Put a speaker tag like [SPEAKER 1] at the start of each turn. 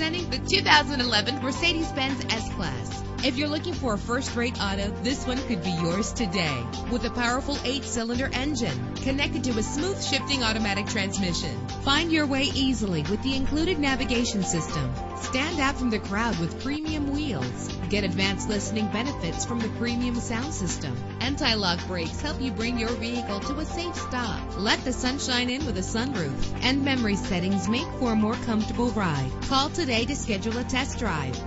[SPEAKER 1] the 2011 Mercedes-Benz S-Class. If you're looking for a first-rate auto, this one could be yours today. With a powerful eight-cylinder engine connected to a smooth shifting automatic transmission. Find your way easily with the included navigation system. Stand out from the crowd with premium wheels. Get advanced listening benefits from the premium sound system. Anti-lock brakes help you bring your vehicle to a safe stop. Let the sunshine in with a sunroof. And memory settings make for a more comfortable ride. Call today to schedule a test drive.